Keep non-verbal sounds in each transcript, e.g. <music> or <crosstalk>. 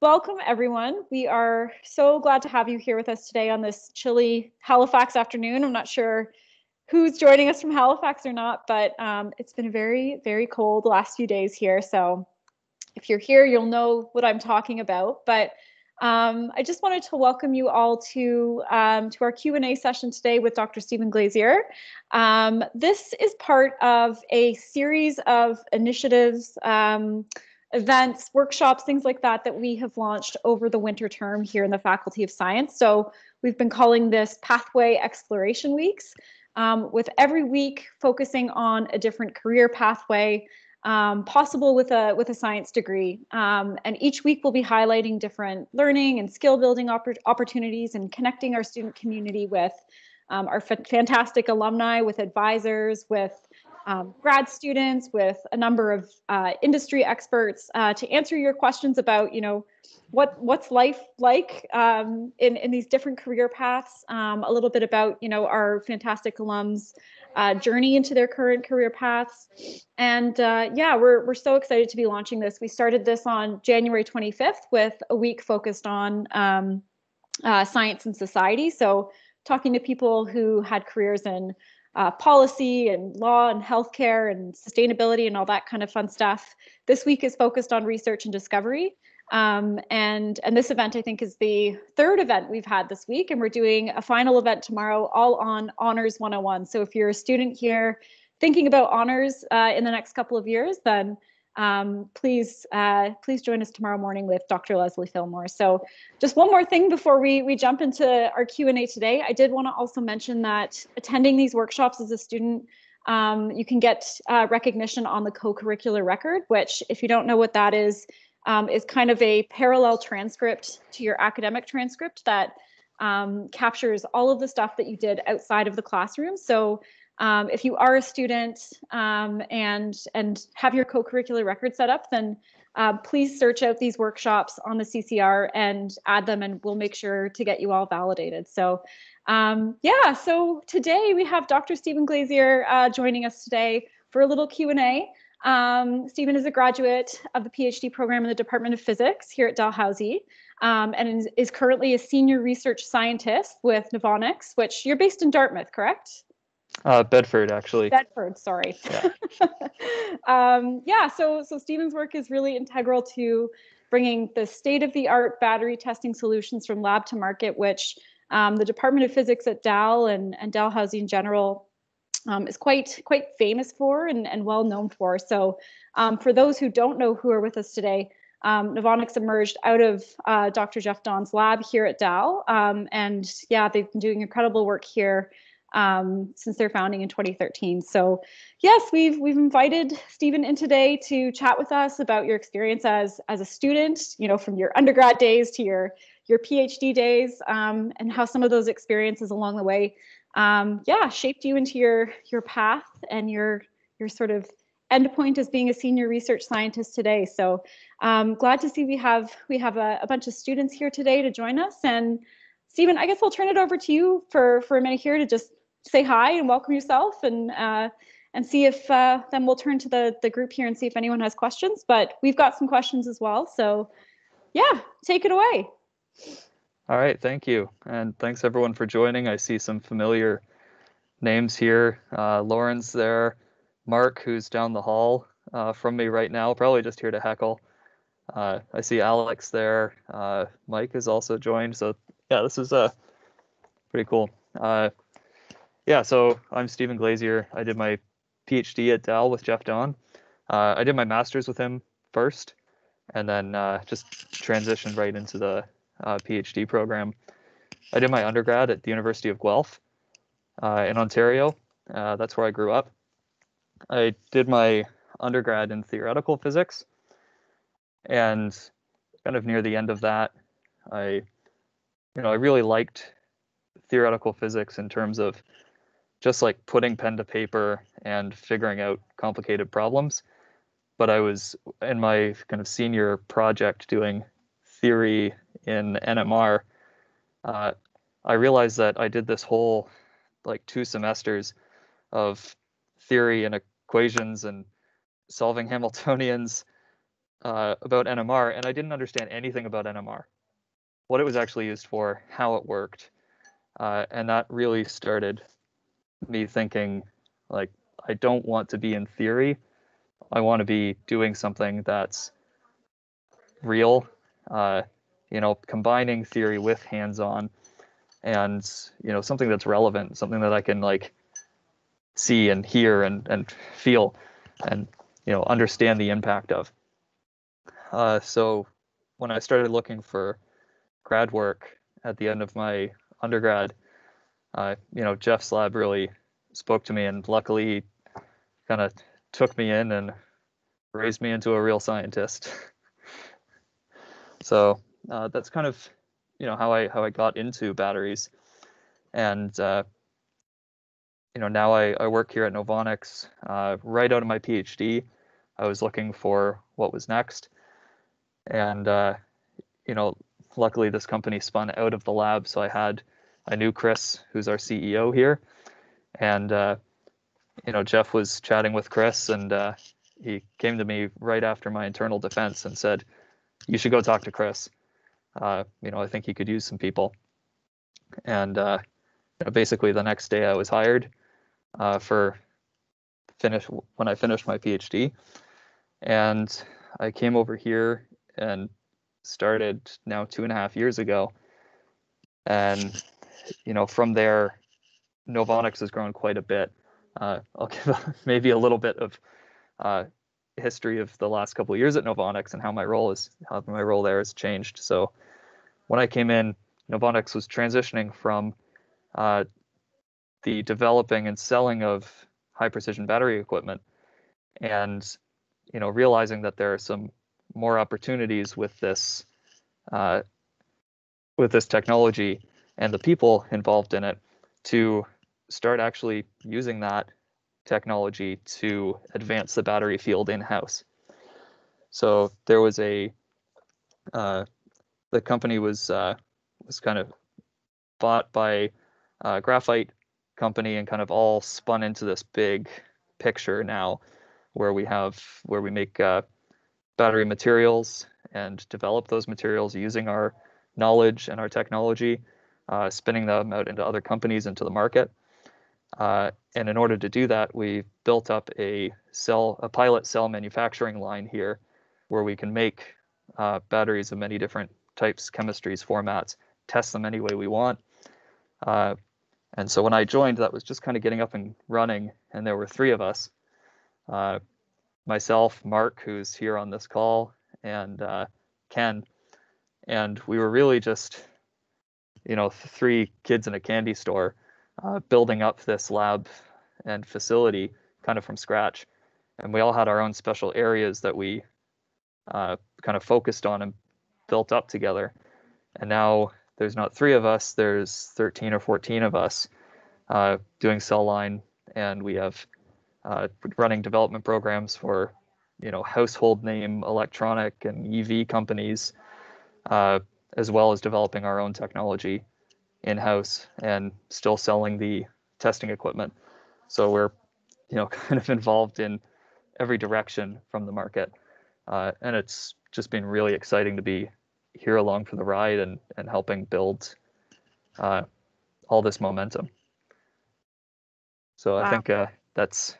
Welcome, everyone. We are so glad to have you here with us today on this chilly Halifax afternoon. I'm not sure who's joining us from Halifax or not, but um, it's been a very, very cold the last few days here. So if you're here, you'll know what I'm talking about. But um, I just wanted to welcome you all to um, to our Q&A session today with Dr. Stephen Glazier. Um, this is part of a series of initiatives, um, events, workshops, things like that that we have launched over the winter term here in the Faculty of Science. So we've been calling this Pathway Exploration Weeks, um, with every week focusing on a different career pathway um, possible with a with a science degree. Um, and each week we'll be highlighting different learning and skill building oppor opportunities and connecting our student community with um, our fantastic alumni, with advisors, with um, grad students, with a number of uh, industry experts uh, to answer your questions about, you know, what what's life like um, in in these different career paths. Um, a little bit about, you know, our fantastic alums uh, journey into their current career paths. And uh, yeah, we're, we're so excited to be launching this. We started this on January 25th with a week focused on um, uh, science and society. So talking to people who had careers in uh, policy and law and healthcare and sustainability and all that kind of fun stuff. This week is focused on research and discovery. Um, and and this event I think is the third event we've had this week, and we're doing a final event tomorrow, all on Honors 101. So if you're a student here thinking about honors uh, in the next couple of years, then um, please uh, please join us tomorrow morning with Dr. Leslie Fillmore. So just one more thing before we we jump into our Q&A today, I did want to also mention that attending these workshops as a student, um, you can get uh, recognition on the co-curricular record, which if you don't know what that is, um, is kind of a parallel transcript to your academic transcript that um, captures all of the stuff that you did outside of the classroom. So um, if you are a student um, and and have your co-curricular record set up, then uh, please search out these workshops on the CCR and add them, and we'll make sure to get you all validated. So um, yeah, so today we have Dr. Stephen Glazier uh, joining us today for a little Q&A. Um, Stephen is a graduate of the PhD program in the Department of Physics here at Dalhousie um, and is currently a senior research scientist with Novonix, which you're based in Dartmouth, correct? Uh, Bedford, actually. Bedford, sorry. Yeah. <laughs> um, yeah, so, so Stephen's work is really integral to bringing the state-of-the-art battery testing solutions from lab to market, which um, the Department of Physics at Dal and, and Dalhousie in general um, is quite quite famous for and, and well known for. So um, for those who don't know who are with us today, um, Novonix emerged out of uh, Dr. Jeff Dahn's lab here at Dal. Um, and yeah, they've been doing incredible work here um, since their founding in 2013. So yes, we've we've invited Stephen in today to chat with us about your experience as as a student, you know, from your undergrad days to your your PhD days um, and how some of those experiences along the way um, yeah, shaped you into your your path and your your sort of endpoint as being a senior research scientist today. So um, glad to see we have we have a, a, bunch of students here today to join us. And Stephen, I guess I'll turn it over to you for for a minute here to just say hi and welcome yourself and uh, and see if uh, then we'll turn to the the group here and see if anyone has questions. But we've got some questions as well. So yeah, take it away. All right, thank you. And thanks everyone for joining. I see some familiar names here. Uh, Lauren's there, Mark, who's down the hall uh, from me right now, probably just here to heckle. Uh, I see Alex there. Uh, Mike is also joined. So yeah, this is uh, pretty cool. Yeah, so I'm Stephen Glazier. I did my PhD at Dal with Jeff Dahn. Uh, I did my master's with him first, and then uh, just transitioned right into the uh, PhD program. I did my undergrad at the University of Guelph uh, in Ontario. Uh, that's where I grew up. I did my undergrad in theoretical physics, and kind of near the end of that, I, you know, I really liked theoretical physics in terms of just like putting pen to paper and figuring out complicated problems. But I was in my kind of senior project doing theory in NMR, uh, I realized that I did this whole like two semesters of theory and equations and solving <laughs> Hamiltonians uh, about NMR, and I didn't understand anything about NMR, what it was actually used for, how it worked, uh, and that really started me thinking, like, I don't want to be in theory. I want to be doing something that's real, uh, you know, combining theory with hands-on, and you know, something that's relevant, something that I can like see and hear and and feel, and you know, understand the impact of. Uh, so when I started looking for grad work at the end of my undergrad, uh, you know, Jeff's lab really spoke to me, and luckily, kind of took me in and raised me into a real scientist. <laughs> so uh, that's kind of, you know, how I how I got into batteries, and uh, you know, now I, I work here at Novonix. Uh, right out of my PhD, I was looking for what was next, and uh, you know, luckily this company spun out of the lab, so I had I knew Chris, who's our CEO here, and uh, you know Jeff was chatting with Chris, and uh, he came to me right after my internal defense and said, "You should go talk to Chris. Uh, you know, I think he could use some people." And uh, you know, basically, the next day I was hired uh, for finish when I finished my PhD, and I came over here and started now two and a half years ago. And you know, from there, Novonix has grown quite a bit. Uh, I'll <laughs> give maybe a little bit of uh, history of the last couple of years at Novonix and how my role is how my role there has changed. So when I came in, Novonix was transitioning from uh, the developing and selling of high precision battery equipment, and you know realizing that there are some more opportunities with this uh, with this technology and the people involved in it to start actually using that technology to advance the battery field in house. So there was a uh, the company was uh, was kind of bought by a graphite company and kind of all spun into this big picture now, where we have where we make uh, battery materials and develop those materials using our knowledge and our technology, uh, spinning them out into other companies into the market. Uh, and in order to do that, we built up a cell, a pilot cell manufacturing line here, where we can make uh, batteries of many different types, chemistries, formats, test them any way we want. Uh, and so when I joined, that was just kind of getting up and running, and there were three of us, uh, myself, Mark, who's here on this call, and uh, Ken, and we were really just, you know, three kids in a candy store uh, building up this lab and facility kind of from scratch. And we all had our own special areas that we uh, kind of focused on and built up together. And now there's not three of us, there's 13 or 14 of us uh, doing cell line. And we have uh, running development programs for, you know, household name electronic and EV companies, uh, as well as developing our own technology in-house and still selling the testing equipment. So we're, you know, <laughs> kind of involved in every direction from the market, uh, and it's just been really exciting to be here along for the ride and and helping build uh, all this momentum. So wow. I think uh, that's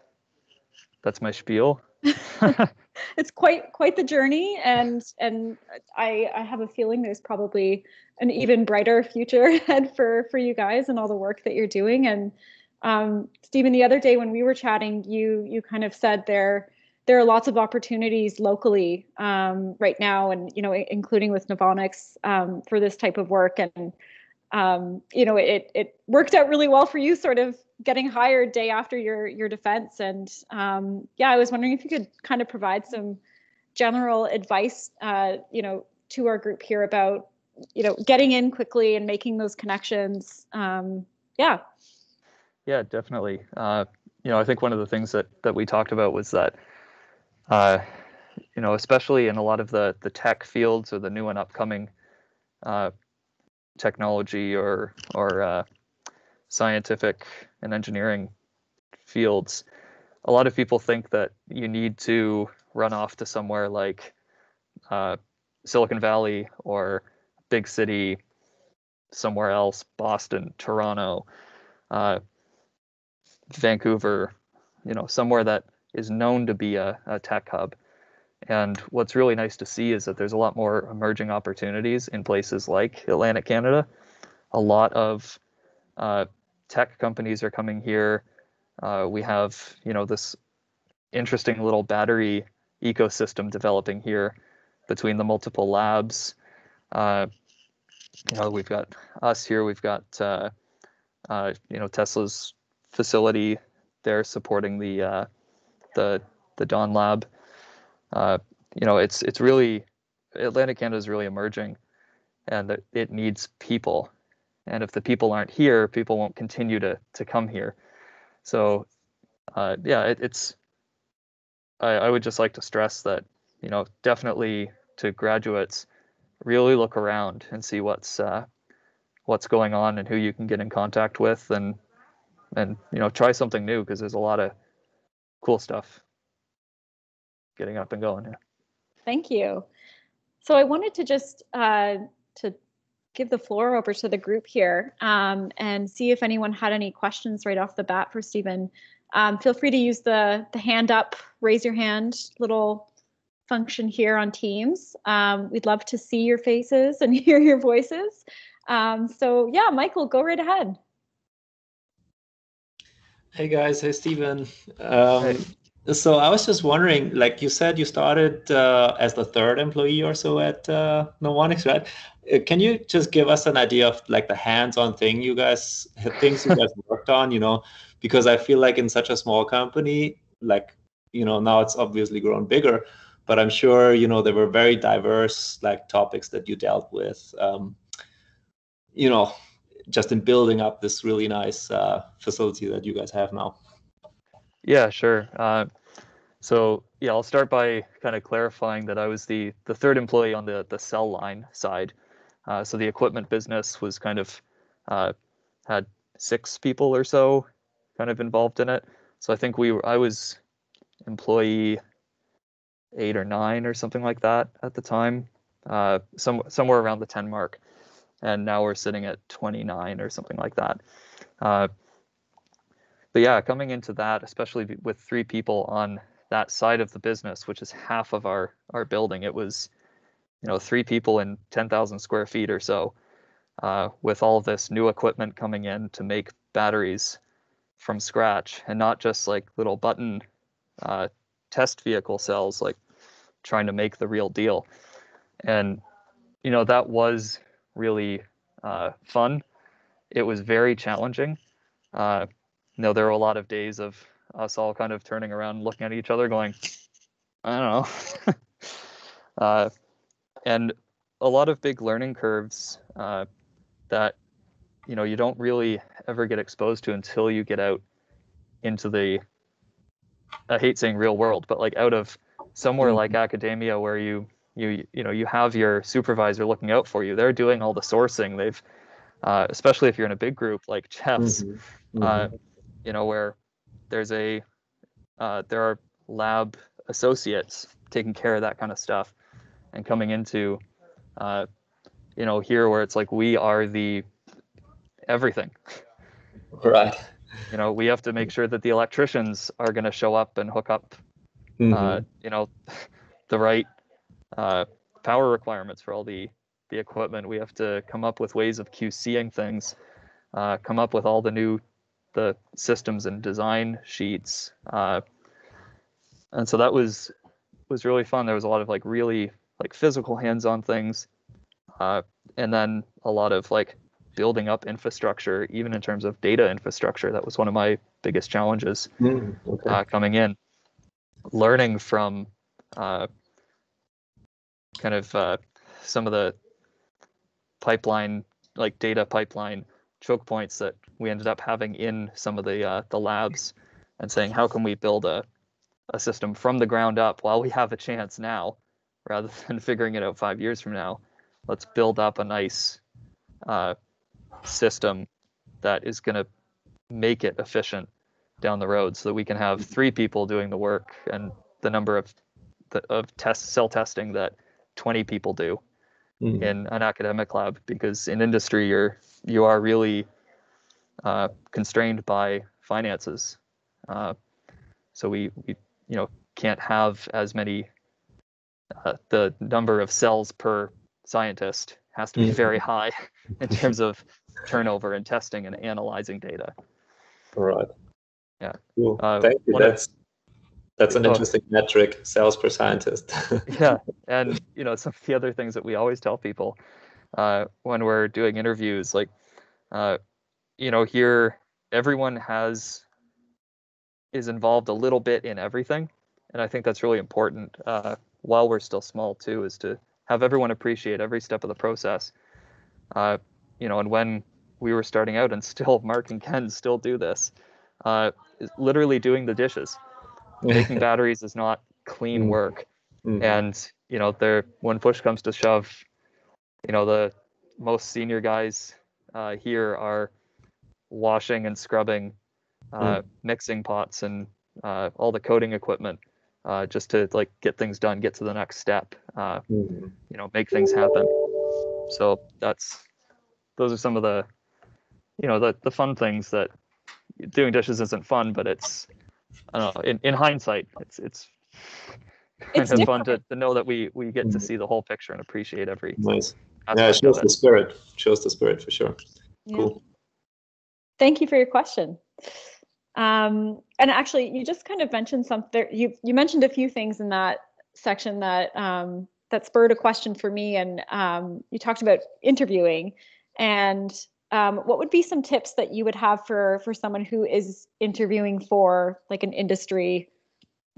that's my spiel. <laughs> <laughs> it's quite quite the journey. And and I I have a feeling there's probably an even brighter future <laughs> ahead for for you guys and all the work that you're doing. And um, Stephen the other day when we were chatting you you kind of said there there are lots of opportunities locally um, right now and you know including with Novonix um, for this type of work. And um, you know it it worked out really well for you sort of getting hired day after your your defense. And um, yeah i was wondering if you could kind of provide some general advice uh, you know to our group here about you know getting in quickly and making those connections. Um, yeah. Yeah definitely. Uh, you know i think one of the things that that we talked about was that uh, you know especially in a lot of the the tech fields or the new and upcoming uh, technology or or uh, scientific and engineering fields, a lot of people think that you need to run off to somewhere like uh, Silicon Valley or big city somewhere else, Boston, Toronto, uh, Vancouver, you know, somewhere that is known to be a, a tech hub. And what's really nice to see is that there's a lot more emerging opportunities in places like Atlantic Canada. A lot of uh, tech companies are coming here. Uh, we have, you know, this interesting little battery ecosystem developing here between the multiple labs. Uh, you know, we've got us here. We've got, uh, uh, you know, Tesla's facility there supporting the uh, the the Dahn Lab. Uh, you know, it's it's really Atlantic Canada is really emerging, and it needs people. And if the people aren't here, people won't continue to to come here. So, uh, yeah, it, it's. I, I would just like to stress that you know definitely to graduates, really look around and see what's uh, what's going on and who you can get in contact with, and and you know try something new because there's a lot of cool stuff getting up and going here. Thank you. So I wanted to just uh, to give the floor over to the group here um, and see if anyone had any questions right off the bat for Stephen. Um, feel free to use the the hand up, raise your hand little function here on Teams. Um, we'd love to see your faces and <laughs> hear your voices. Um, so yeah, Michael, go right ahead. Hey guys, hey Stephen. Um, hey. So I was just wondering, like you said, you started uh, as the third employee or so at uh, Novonix, right? Uh, can you just give us an idea of like the hands-on thing you guys, things you guys worked on? You know, because I feel like in such a small company, like you know, now it's obviously grown bigger, but I'm sure you know there were very diverse like topics that you dealt with. Um, you know, just in building up this really nice uh, facility that you guys have now. Yeah, sure. Uh, so yeah, I'll start by kind of clarifying that I was the the third employee on the the cell line side. Uh, so the equipment business was kind of uh, had six people or so kind of involved in it. So I think we were I was employee eight or nine or something like that at the time, uh, some somewhere around the ten mark, and now we're sitting at twenty nine or something like that. Uh, but yeah, coming into that, especially with three people on that side of the business, which is half of our our building, it was, you know, three people in 10,000 square feet or so, uh, with all this new equipment coming in to make batteries from scratch, and not just like little button uh, test vehicle cells, like trying to make the real deal. And you know that was really uh, fun. It was very challenging. You know, there were a lot of days of us all kind of turning around, looking at each other, going, I don't know. <laughs> uh, and a lot of big learning curves uh, that you know you don't really ever get exposed to until you get out into the I hate saying real world, but like out of somewhere mm-hmm. like academia where you you you know you have your supervisor looking out for you. They're doing all the sourcing. They've uh, especially if you're in a big group like Jeff's, mm-hmm. Uh, mm-hmm. You know where there's a uh, there are lab associates taking care of that kind of stuff and coming into uh, you know here where it's like we are the everything. Right. You know we have to make sure that the electricians are going to show up and hook up uh, mm-hmm. uh, you know <laughs> the right uh, power requirements for all the the equipment. We have to come up with ways of qcing things uh, come up with all the new the systems and design sheets uh, and so that was was really fun there was a lot of like really like physical hands-on things uh, and then a lot of like building up infrastructure, even in terms of data infrastructure. That was one of my biggest challenges mm, okay. uh, coming in. Learning from uh, kind of uh, some of the pipeline, like data pipeline choke points that we ended up having in some of the uh, the labs, and saying how can we build a a system from the ground up while we have a chance now, rather <laughs> than figuring it out five years from now. Let's build up a nice uh, system that is going to make it efficient down the road so that we can have three people doing the work and the number of the, of test cell testing that 20 people do mm. in an academic lab because in industry you're you are really uh, constrained by finances. Uh, so we, we you know can't have as many uh, the number of cells per scientist has to be mm. very high <laughs> in terms of turnover and testing and analyzing data. All right. Yeah. Cool. Uh, Thank you. That's of, that's an interesting metric, cells per scientist. <laughs> yeah, and you know some of the other things that we always tell people uh, when we're doing interviews, like uh, you know here everyone has is involved a little bit in everything, and I think that's really important. Uh, while we're still small too, is to have everyone appreciate every step of the process. Uh, you know, and when we were starting out, and <laughs> still Mark and Ken still do this, uh, literally doing the dishes. Making <laughs> batteries is not clean mm. work, mm-hmm. and you know, there when push comes to shove, you know, the most senior guys uh, here are washing and scrubbing, uh, mm. mixing pots and uh, all the coating equipment uh, just to like get things done, get to the next step, uh, mm-hmm. you know, make things happen. So that's those are some of the, you know, the the fun things that doing dishes isn't fun, but it's I don't know. In, in hindsight, it's it's kind <laughs> it's <laughs> of fun to, to know that we we get to mm-hmm. see the whole picture and appreciate every. Nice. Yeah, it shows the spirit. Shows the spirit for sure. Yeah. Cool. Thank you for your question. Um, and actually, you just kind of mentioned something. You you mentioned a few things in that section that um, that spurred a question for me, and um, you talked about interviewing. And um, what would be some tips that you would have for for someone who is interviewing for like an industry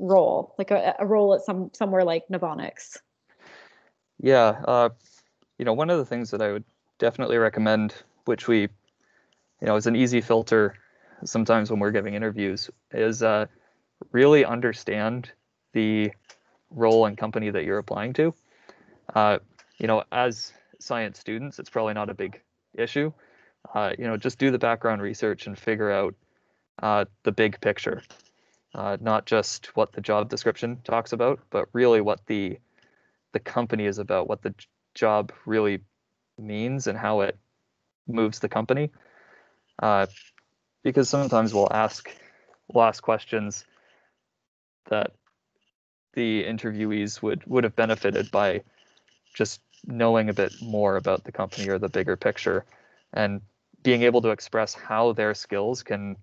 role, like a, a role at some somewhere like Novonix? Yeah, uh, you know, one of the things that I would definitely recommend, which we, you know, is an easy filter sometimes when we're giving interviews is uh, really understand the role and company that you're applying to. Uh, you know, as science students, it's probably not a big issue. Uh, you know, just do the background research and figure out uh, the big picture, uh, not just what the job description talks about, but really what the the company is about, what the job really means, and how it moves the company. Uh, because sometimes we'll ask we'll ask questions that the interviewees would would have benefited by just knowing a bit more about the company or the bigger picture and being able to express how their skills can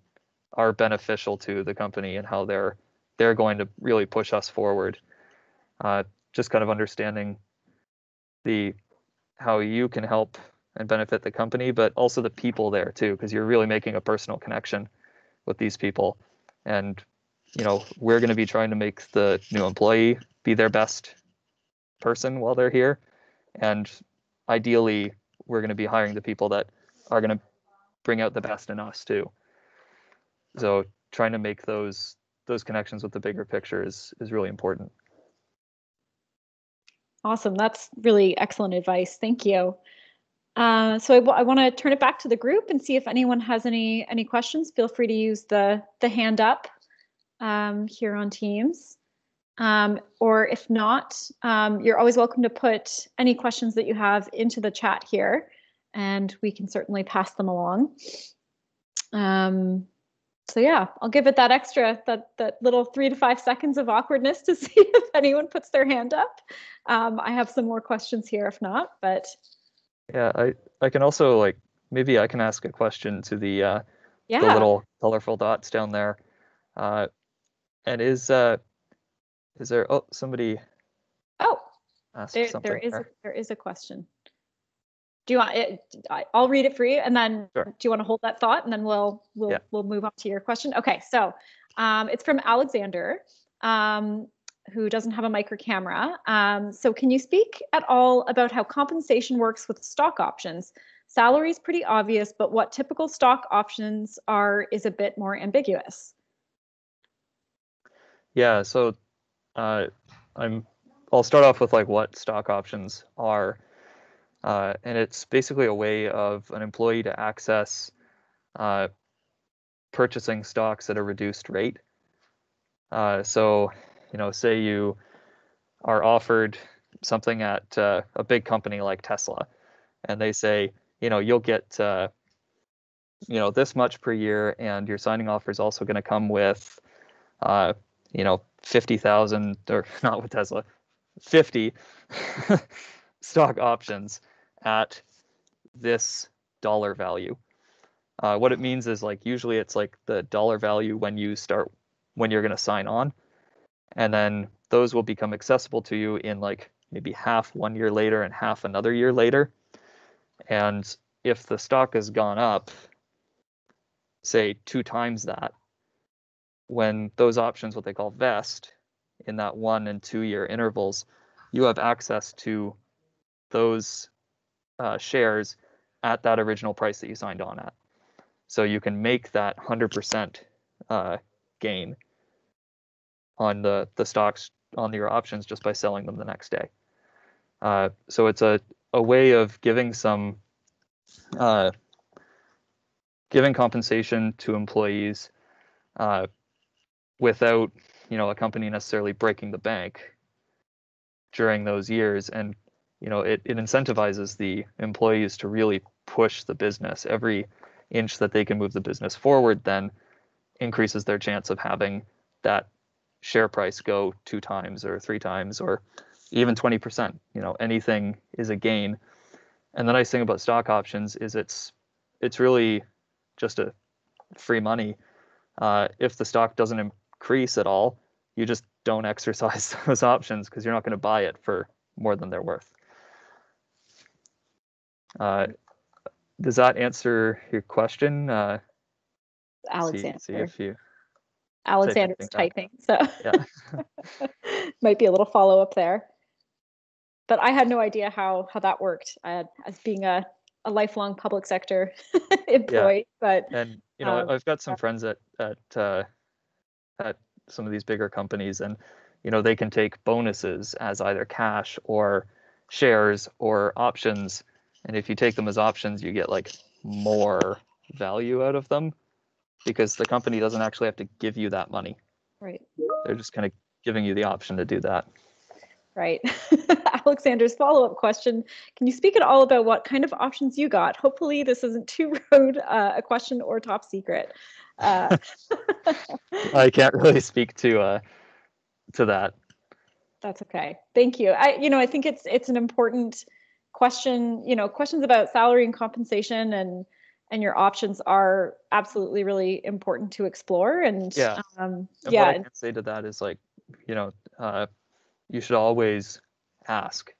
are beneficial to the company and how they're they're going to really push us forward uh, just kind of understanding the how you can help and benefit the company, but also the people there too, because you're really making a personal connection with these people. And you know, we're going to be trying to make the new employee be their best person while they're here, and ideally, we're going to be hiring the people that are going to bring out the best in us too. So trying to make those those connections with the bigger picture is is really important. Awesome. That's really excellent advice. Thank you. Uh, so I, w- I want to turn it back to the group and see if anyone has any any questions. Feel free to use the the hand up um, here on Teams, um, or if not, um, you're always welcome to put any questions that you have into the chat here, and we can certainly pass them along. Um, so yeah, I'll give it that extra that that little three to five seconds of awkwardness to <laughs> see if anyone puts their hand up. Um, I have some more questions here if not, but. Yeah, I I can also like maybe I can ask a question to the uh yeah. the little colorful dots down there. Uh and is uh is there oh somebody Oh there, there is there. A, there is a question. Do you want it I'll read it for you and then sure. do you want to hold that thought and then we'll we'll yeah. we'll move on to your question. Okay, so um it's from Alexander. Um who doesn't have a micro camera. Um, so can you speak at all about how compensation works with stock options? Salary is pretty obvious, but what typical stock options are is a bit more ambiguous. Yeah, so uh, I'm. I'll start off with like what stock options are, uh, and it's basically a way of an employee to access uh, purchasing stocks at a reduced rate. Uh, so you know, say you are offered something at uh, a big company like Tesla, and they say, you know, you'll get, uh, you know, this much per year, and your signing offer is also going to come with, uh, you know, fifty thousand or <laughs> not with Tesla, fifty <laughs> stock options at this dollar value. Uh, what it means is like usually it's like the dollar value when you start when you're going to sign on, and then those will become accessible to you in like maybe half one year later and half another year later. And if the stock has gone up, say two times that, when those options, what they call vest, in that one and two year intervals, you have access to those uh, shares at that original price that you signed on at. So you can make that 100% uh, gain on the, the stocks on your options just by selling them the next day. Uh, so it's a, a way of giving some uh, giving compensation to employees uh, without you know a company necessarily breaking the bank during those years and you know it, it incentivizes the employees to really push the business every inch that they can move the business forward then increases their chance of having that share price go two times or three times or even 20%. You know, anything is a gain. And the nice thing about stock options is it's it's really just a free money. Uh, if the stock doesn't increase at all, you just don't <laughs> exercise those options because you're not going to buy it for more than they're worth. Uh, does that answer your question? Uh, Alexander. See, see if you Alexander's typing, so yeah. <laughs> <laughs> might be a little follow up there. But I had no idea how how that worked. Had, as being a a lifelong public sector <laughs> employee, yeah. but and you know um, I've got some friends at at uh, at some of these bigger companies, and you know they can take bonuses as either cash or shares or options, and if you take them as options, you get like more value out of them because the company doesn't actually have to give you that money. Right. They're just kind of giving you the option to do that. Right. <laughs> Alexander's follow up question Can you speak at all about what kind of options you got? Hopefully, this isn't too <laughs> rude uh, a question or top secret. Uh, <laughs> I can't really speak to uh, to that. That's okay. Thank you. I, you know, I think it's it's an important question. You know, questions about salary and compensation and and your options are absolutely really important to explore. And yeah, um, and yeah. What I can say to that is like, you know, uh, you should always ask.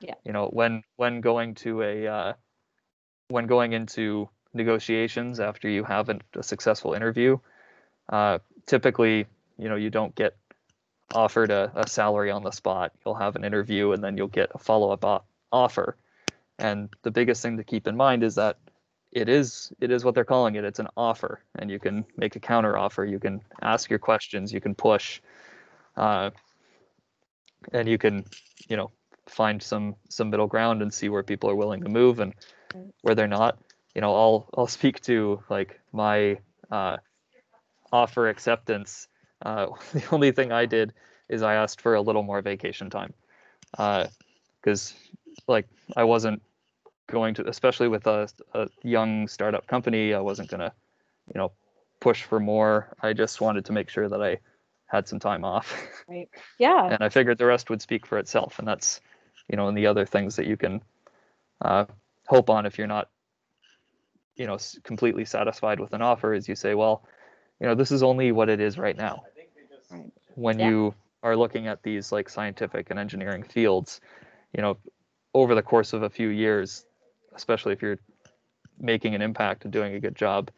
Yeah. You know, when when going to a uh, when going into negotiations after you have a, a successful interview, uh, typically, you know, you don't get offered a, a salary on the spot. You'll have an interview and then you'll get a follow up offer. And the biggest thing to keep in mind is that it is it is what they're calling it. It's an offer, and you can make a counter offer. You can ask your questions. You can push, uh, and you can you know find some some middle ground and see where people are willing to move and where they're not. You know, I'll I'll speak to like my uh, offer acceptance. Uh, <laughs> the only thing I did is I asked for a little more vacation time because uh, like I wasn't going to, especially with a, a young startup company, I wasn't going to, you know, push for more. I just wanted to make sure that I had some time off. <laughs> Right. Yeah. and I figured the rest would speak for itself. And that's, you know, and the other things that you can uh, hope on if you're not, you know, completely satisfied with an offer is you say, well, you know, this is only what it is right now. When yeah. you are looking at these like scientific and engineering fields, you know, over the course of a few years, especially if you're making an impact and doing a good job,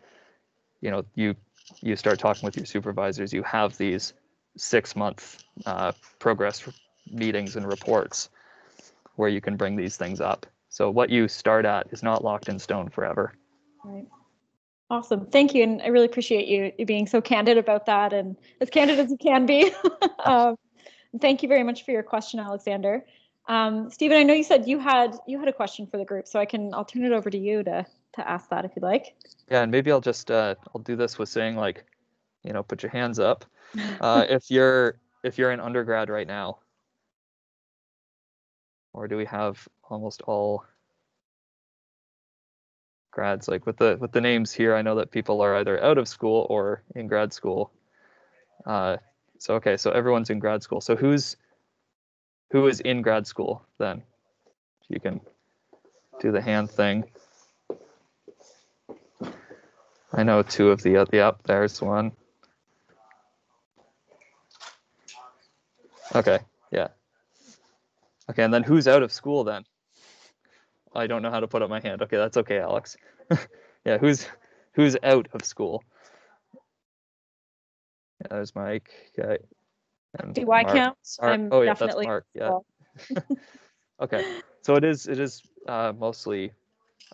you know, you you start talking with your supervisors. You have these six month uh, progress meetings and reports where you can bring these things up. So what you start at is not locked in stone forever. Right. Awesome. Thank you. And I really appreciate you, you being so candid about that and as candid as you can be. <laughs> um, thank you very much for your question, Alexander. Um, Stephen, I know you said you had you had a question for the group, so I can I'll turn it over to you to to ask that if you'd like. Yeah, and maybe I'll just uh, I'll do this with saying like, you know, put your hands up. <laughs> Uh, if you're if you're an undergrad right now, or do we have almost all grads? Like with the with the names here, I know that people are either out of school or in grad school. Uh, so okay, so everyone's in grad school. So who's who is in grad school then? You can do the hand thing. I know two of the uh, yep. There's one. Okay, yeah. Okay, and then who's out of school then? I don't know how to put up my hand. Okay, that's okay, Alex. <laughs> yeah, who's who's out of school? Yeah, there's Mike. Okay. And Do I Mark. count? Mark. I'm oh yeah, definitely that's Mark. Yeah. <laughs> okay, <laughs> so it is it is uh, mostly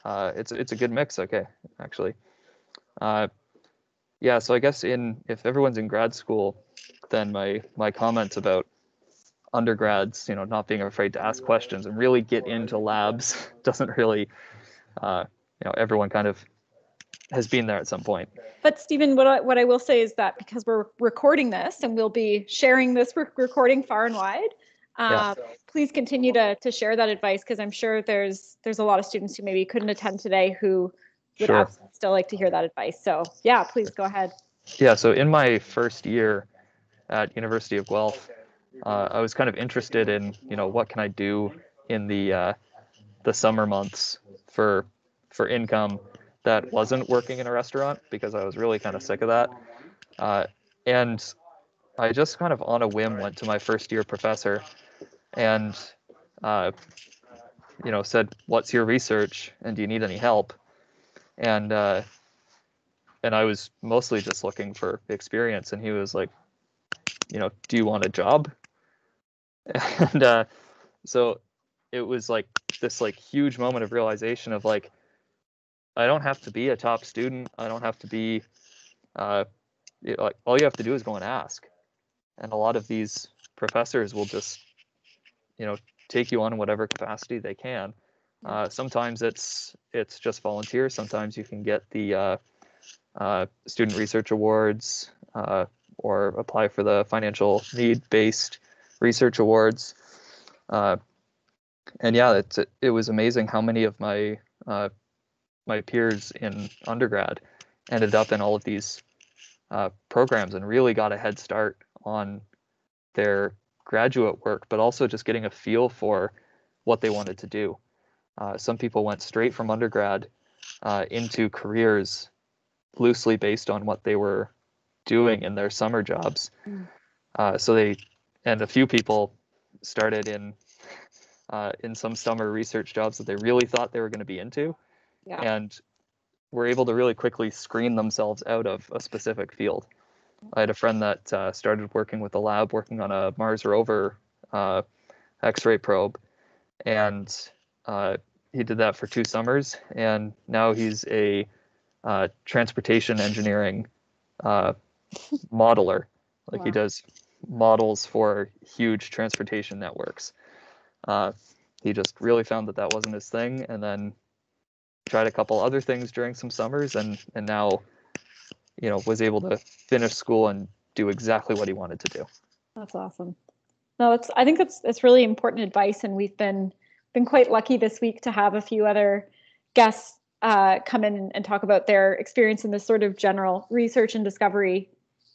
uh, it's it's a good mix. Okay, actually. Uh, yeah, so I guess in if everyone's in grad school, then my my comments about undergrads, you know, not being afraid to ask questions and really get into labs <laughs> doesn't really, uh, you know, everyone kind of has been there at some point. But Stephen, what I, what I will say is that because we're recording this and we'll be sharing this re- recording far and wide, uh, yeah. please continue to to share that advice because I'm sure there's there's a lot of students who maybe couldn't attend today who would sure. still like to hear that advice. So yeah, please go ahead. Yeah. So in my first year at University of Guelph, uh, I was kind of interested in you know what can I do in the uh, the summer months for for income that wasn't working in a restaurant because I was really kind of sick of that. Uh, and I just kind of on a whim went to my first year professor and uh, you know said, "What's your research and do you need any help?" And uh, and I was mostly just looking for experience, and he was like, "You know, do you want a job?" <laughs> And uh, so it was like this like huge moment of realization of like I don't have to be a top student. I don't have to be uh, like all you have to do is go and ask. And a lot of these professors will just you know take you on in whatever capacity they can. Uh, sometimes it's it's just volunteer. Sometimes you can get the uh, uh, student research awards uh, or apply for the financial need based research awards. Uh, and yeah, it's, it, it was amazing how many of my uh, my peers in undergrad ended up in all of these programs and really got a head start on their graduate work, but also just getting a feel for what they wanted to do. Uh, some people went straight from undergrad uh, into careers loosely based on what they were doing in their summer jobs. Mm. Uh, so they, and a few people started in uh, in some summer research jobs that they really thought they were going to be into, yeah. and were able to really quickly screen themselves out of a specific field. I had a friend that uh, started working with the lab, working on a Mars rover uh, X-ray probe, and uh, he did that for two summers, and now he's a uh, transportation engineering uh, modeler. Like wow. he does models for huge transportation networks. Uh, he just really found that that wasn't his thing, and then tried a couple other things during some summers, and and now you know, was able to finish school and do exactly what he wanted to do. That's awesome. No, it's I think that's that's really important advice, and we've been been quite lucky this week to have a few other guests uh, come in and talk about their experience in this sort of general research and discovery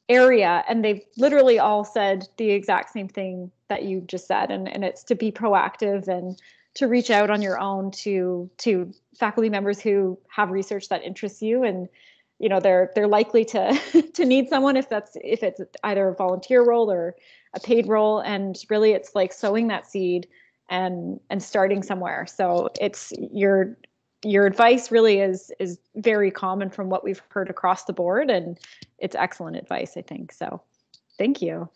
area, and they've literally all said the exact same thing that you just said, and and it's to be proactive and to reach out on your own to to faculty members who have research that interests you and you know they're they're likely to <laughs> to need someone if that's if it's either a volunteer role or a paid role. And really it's like sowing that seed and and starting somewhere. So it's your your advice really is is very common from what we've heard across the board. And it's excellent advice i think. So thank you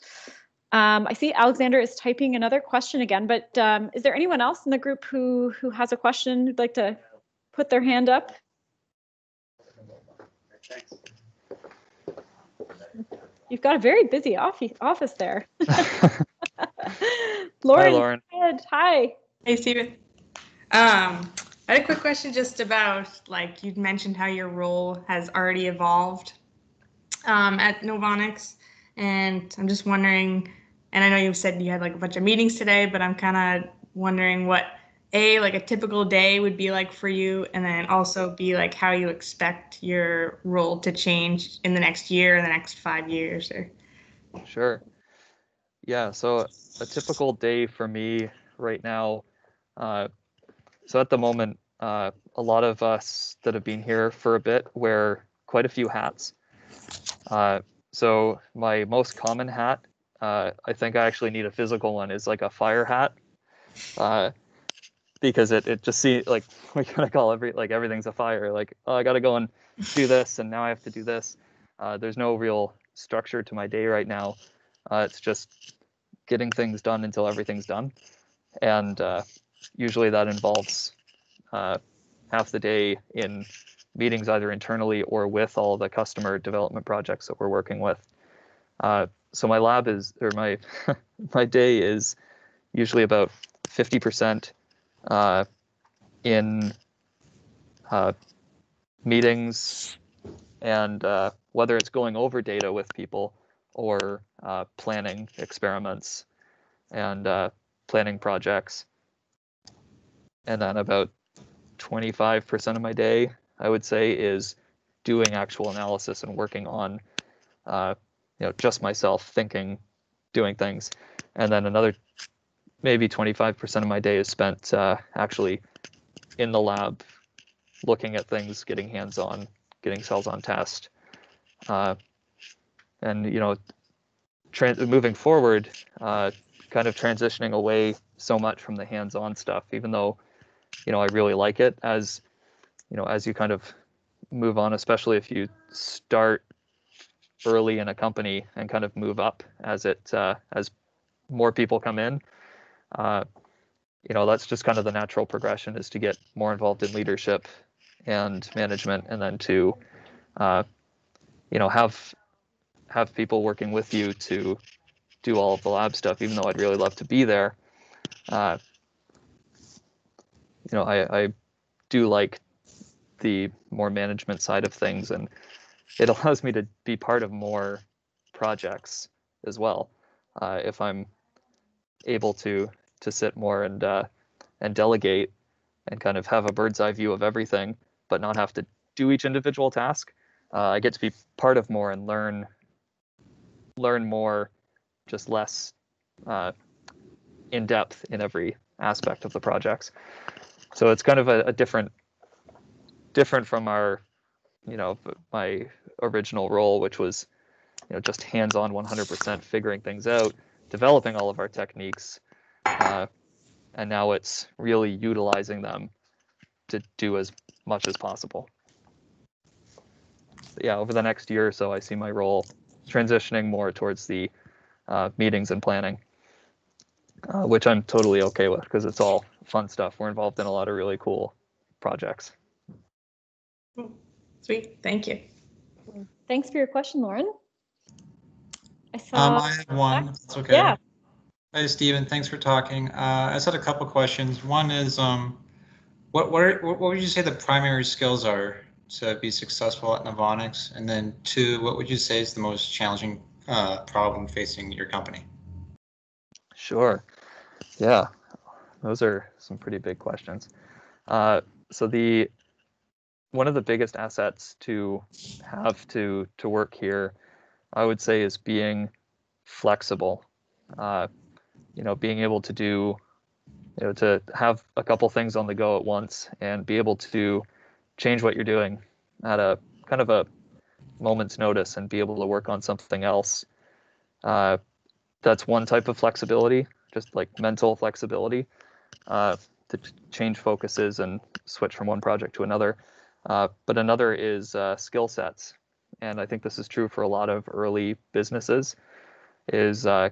um, i see alexander is typing another question again but um, is there anyone else in the group who who has a question who'd like to put their hand up You've got a very busy office office there. <laughs> Lauren, Hi, Lauren. Hi. Hey, Stephen. Um, I had a quick question just about like you'd mentioned how your role has already evolved um, at Novonix, and I'm just wondering. And I know you said you had like a bunch of meetings today, but I'm kind of wondering what a like a typical day would be like for you, and then also be like how you expect your role to change in the next year, in the next five years, or. Sure. Yeah. So a typical day for me right now. Uh, so at the moment, uh, a lot of us that have been here for a bit wear quite a few hats. Uh, so my most common hat, uh, I think I actually need a physical one, is like a fire hat. Uh, because it, it just see like <laughs> we of call every like everything's a fire. Like oh, I got to go and do this, and now I have to do this. Uh, there's no real structure to my day right now. Uh, it's just getting things done until everything's done, and uh, usually that involves uh, half the day in meetings either internally or with all the customer development projects that we're working with. So my lab is or my <laughs> my day is usually about 50% uh, in uh, meetings and uh, whether it's going over data with people or uh, planning experiments and uh, planning projects. And then about 25% of my day, I would say, is doing actual analysis and working on, uh, you know, just myself thinking, doing things. And then another maybe 25% of my day is spent uh, actually in the lab looking at things, getting hands on, getting cells on test. Uh, and, you know, moving forward, uh, kind of transitioning away so much from the hands on stuff, even though, you know, I really like it as, you know, as you kind of move on, especially if you start early in a company and kind of move up as it, uh, as more people come in uh, you know, that's just kind of the natural progression is to get more involved in leadership and management, and then to, uh, you know, have have people working with you to do all of the lab stuff. Even though I'd really love to be there, uh, you know, I, I do like the more management side of things, and <laughs> it allows me to be part of more projects as well. Uh, if I'm able to to sit more and uh, and delegate and kind of have a bird's eye view of everything, but not have to do each individual task. Uh, I get to be part of more and learn learn more, just less uh, in depth in every aspect of the projects. So it's kind of a, a different different from our you know my original role, which was you know just hands-on 100% figuring things out, developing all of our techniques, uh, and now it's really utilizing them to do as much as possible. Yeah, over the next year or so, I see my role transitioning more towards the uh, meetings and planning, uh, which I'm totally okay with because it's all fun stuff. We're involved in a lot of really cool projects. Sweet, thank you. Thanks for your question, Lauren. I saw. Um, I have one. That's okay. Yeah. Hi, Stephen. Thanks for talking. Uh, I just had a couple questions. One is, um, what, what, are, what would you say the primary skills are to be successful at Novonix? And then two, what would you say is the most challenging uh, problem facing your company? Sure. Yeah, those are some pretty big questions. Uh, so the one of the biggest assets to have to to work here, I would say, is being flexible. Uh, you know, being able to do, you know, to have a couple things on the go at once and be able to change what you're doing at a kind of a moment's notice and be able to work on something else. Uh, that's one type of flexibility, just like mental flexibility uh, to change focuses and switch from one project to another. Uh, but another is uh, skill sets. And I think this is true for a lot of early businesses is uh,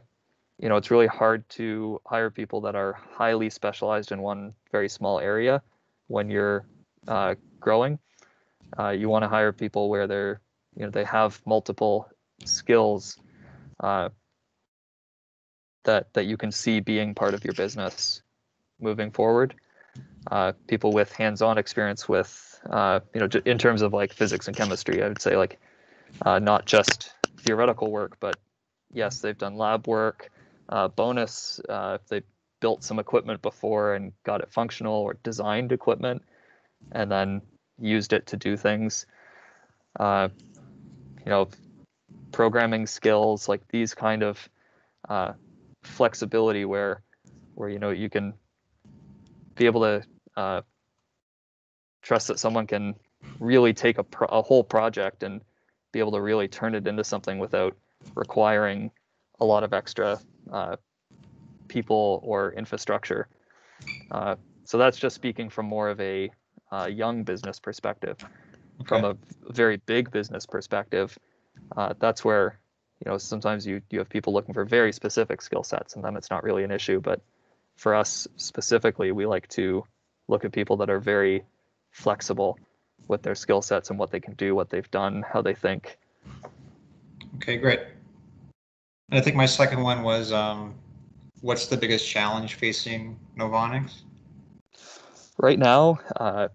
you know, it's really hard to hire people that are highly specialized in one very small area when you're uh, growing. Uh, you want to hire people where they're, you know, they have multiple skills that that you can see being part of your business moving forward. People with hands-on experience with, uh, you know, in terms of like physics and chemistry, I would say like uh, not just theoretical work, but yes, they've done lab work uh, bonus uh, if they've built some equipment before and got it functional or designed equipment and then used it to do things. Uh, you know, programming skills like these kind of uh, flexibility where where you know you can be able to uh, trust that someone can really take a, pro- a whole project and be able to really turn it into something without requiring a lot of extra uh, people or infrastructure. Uh, so that's just speaking from more of a uh, young business perspective. From a very big business perspective, uh, that's where you know sometimes you you have people looking for very specific skill sets, and then it's not really an issue. But for us specifically, we like to look at people that are very flexible with their skill sets and what they can do, what they've done, how they think. Okay, great. And I think my second one was, um, what's the biggest challenge facing Novonix? Right now, uh,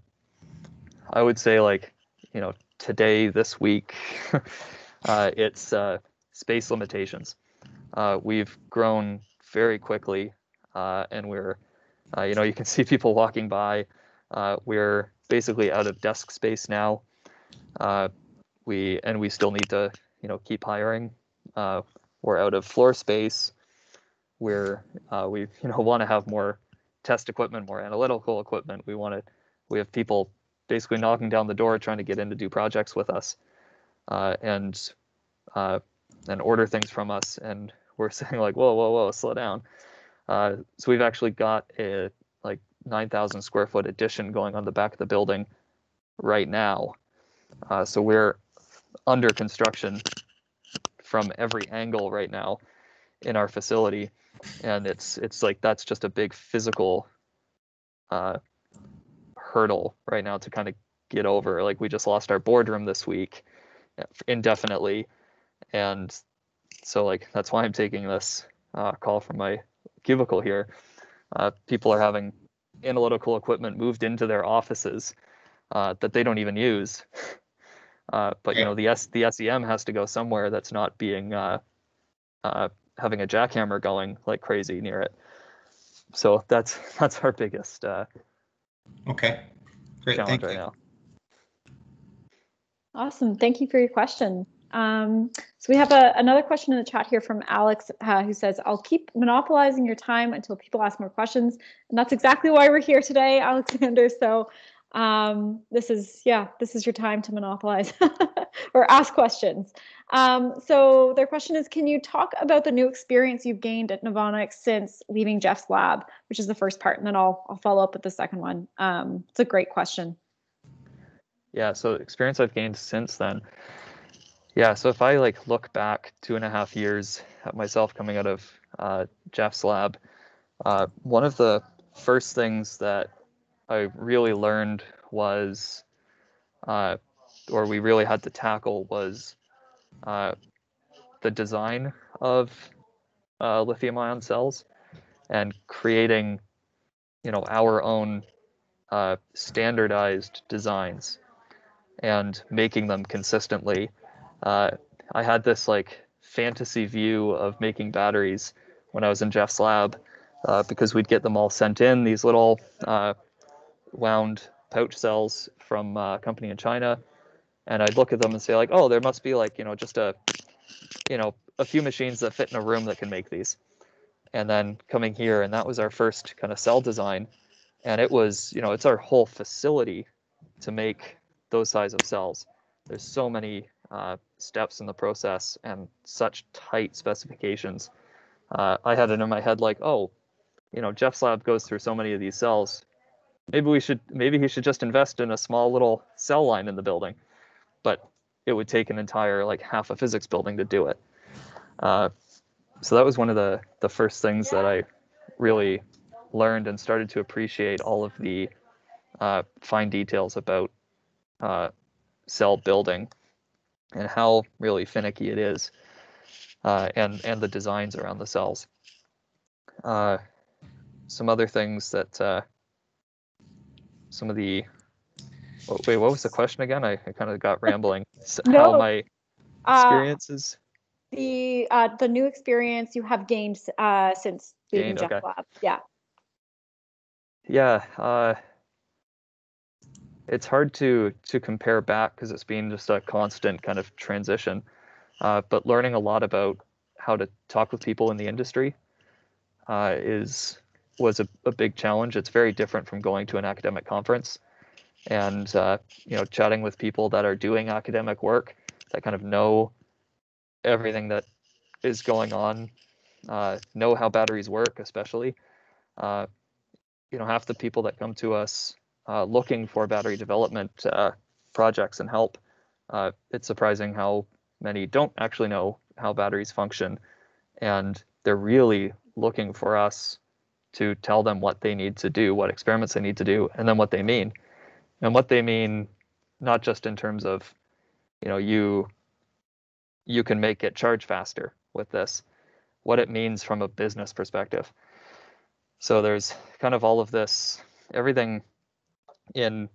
I would say like you know today, this week, <laughs> uh, it's uh, space limitations. Uh, we've grown very quickly, uh, and we're uh, you know you can see people walking by. Uh, we're basically out of desk space now. Uh, we and we still need to you know keep hiring. Uh, we're out of floor space. We're uh, we <laughs> you know want to have more test equipment, more analytical equipment. We want to we have people basically knocking down the door trying to get in to do projects with us uh, and uh, and order things from us and we're <laughs> saying like whoa whoa whoa slow down so we've actually got a 9000 square foot addition going on the back of the building right now uh, so we're under construction from every angle right now in our facility and it's it's like that's just a big physical uh, hurdle right now to kind of get over. Like we just lost our boardroom this week indefinitely, and so like that's why I'm taking this uh, call from my cubicle here. Uh, people are having analytical equipment moved into their offices uh, that they don't even use. <laughs> Uh, but you know the S the SEM has to go somewhere that's not being uh, uh, having a jackhammer going like crazy near it. So that's <laughs> that's our biggest uh, Okay, great, challenge thank right you. now. Awesome. Thank you for your question. Um, so we have a, another question in the chat here from Alex uh, who says, I'll keep monopolizing your time until people ask more questions. And that's exactly why we're here today, <laughs> Alexander. So um, this is, yeah, this is your time to monopolize <laughs> or ask questions. Um, so their question is, can you talk about the new experience you've gained at Novonix since leaving Jeff's lab, which is the first part, and then I'll, I'll follow up with the second one. Um, it's a great question. Yeah, so experience I've gained since then. Yeah, so if I like look back two and a half years at myself coming out of uh, Jeff's lab, uh, one of the first things that I really learned was, uh, or we really had to tackle was uh, the design of uh, lithium-ion cells and creating, you know, our own uh, standardized designs and making them consistently. Uh, I had this like fantasy view of making batteries when I was in Jeff's lab uh, because we'd get them all sent in these little uh, wound pouch cells from uh, a company in China, and I'd look at them and say like, oh, there must be like you know just a you know a few machines that fit in a room that can make these. And then coming here, and that was our first kind of cell design, and it was you know it's our whole facility to make those size of cells. There's so many uh, steps in the process and such tight specifications. Uh, I had it in my head like, oh, you know, Jeff's lab goes through so many of these cells. Maybe we should, maybe he should just invest in a small little cell line in the building. But it would take an entire like half a physics building to do it. Uh, so that was one of the the first things that I really learned and started to appreciate all of the uh, fine details about uh, cell building and how really finicky it is, uh, and and the designs around the cells. Uh, some other things that uh, some of the oh, wait, what was the question again? I, I kind of got rambling. S- <laughs> How No. my Uh, experiences? the uh, the new experience you have gained uh, since leaving Gained, Jeff okay. Lab. Yeah. Yeah, uh, it's hard to to compare back because it's been just a constant kind of transition. Uh, but learning a lot about how to talk with people in the industry uh, is was a, a big challenge. It's very different from going to an academic conference and uh, you know chatting with people that are doing academic work that kind of know everything that is going on, uh, know how batteries work, especially. Uh, you know, half the people that come to us uh, looking for battery development uh, projects and help, uh, it's surprising how many don't actually know how batteries function, and they're really looking for us to tell them what they need to do, what experiments they need to do, and then what they mean. And what they mean, not just in terms of, you know, you you can make it charge faster with this, what it means from a business perspective. So there's kind of all of this, everything in